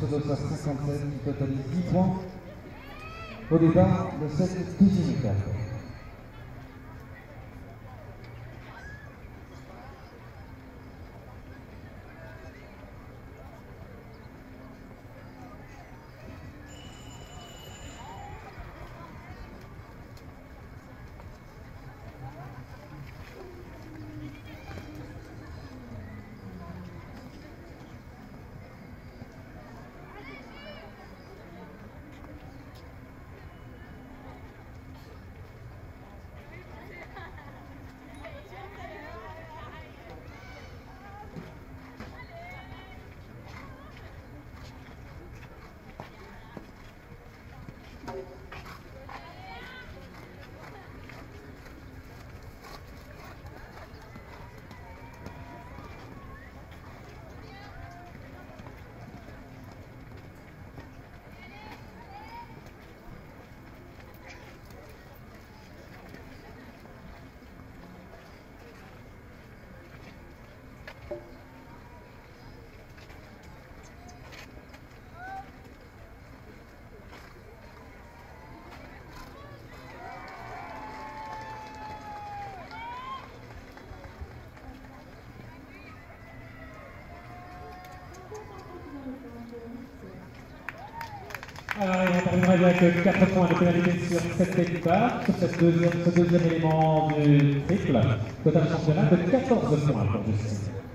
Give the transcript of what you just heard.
ce dossard 57 qui totalise 10 points au départ de cette deuxième étape. Alors, il terminera avec 4 points de pénalité sur cette sur cette deuxième, ce deuxième élément du triple. Total championnat de 14 points pour Justine.